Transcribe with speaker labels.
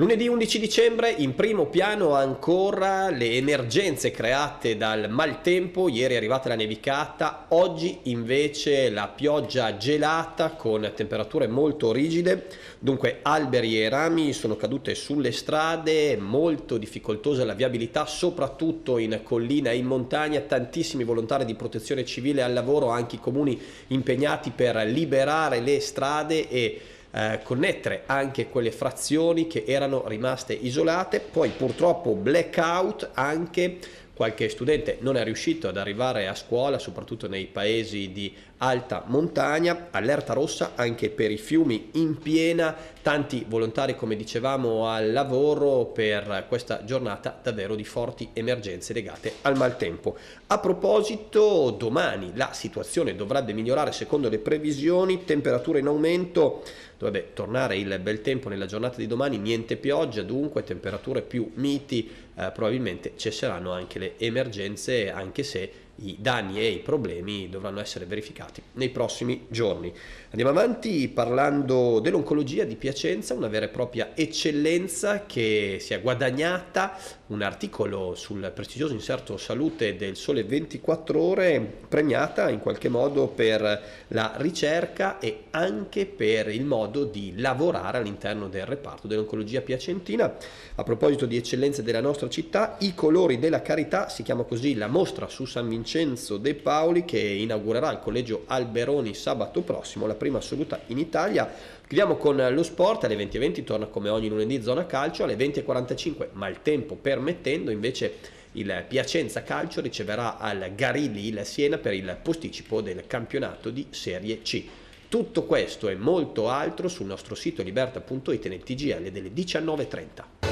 Speaker 1: Lunedì 11 dicembre in primo piano ancora le emergenze create dal maltempo, ieri è arrivata la nevicata, oggi invece la pioggia gelata con temperature molto rigide, dunque alberi e rami sono cadute sulle strade, molto difficoltosa la viabilità soprattutto in collina e in montagna, tantissimi volontari di protezione civile al lavoro, anche i comuni impegnati per liberare le strade e eh, connettere anche quelle frazioni che erano rimaste isolate, poi purtroppo blackout anche. Qualche studente non è riuscito ad arrivare a scuola, soprattutto nei paesi di alta montagna, allerta rossa anche per i fiumi in piena, tanti volontari come dicevamo al lavoro per questa giornata davvero di forti emergenze legate al maltempo. A proposito, domani la situazione dovrebbe migliorare secondo le previsioni, temperature in aumento, dovrebbe tornare il bel tempo nella giornata di domani, niente pioggia, dunque temperature più miti, eh, probabilmente cesseranno anche le emergenze, anche se i danni e i problemi dovranno essere verificati nei prossimi giorni. Andiamo avanti parlando dell'oncologia di Piacenza, una vera e propria eccellenza che si è guadagnata un articolo sul prestigioso inserto Salute del Sole 24 ore, premiata in qualche modo per la ricerca e anche per il modo di lavorare all'interno del reparto dell'oncologia piacentina. A proposito di eccellenze della nostra città, i colori della carità, si chiama così la mostra su San Vincenzo De Paoli che inaugurerà il collegio Alberoni sabato prossimo, la prima assoluta in Italia. Chiudiamo con lo sport, alle 20.20 torna come ogni lunedì zona calcio, alle 20.45 ma il tempo permettendo invece il Piacenza Calcio riceverà al Garilli il Siena per il posticipo del campionato di Serie C. Tutto questo e molto altro sul nostro sito liberta.it nel TGL delle 19.30.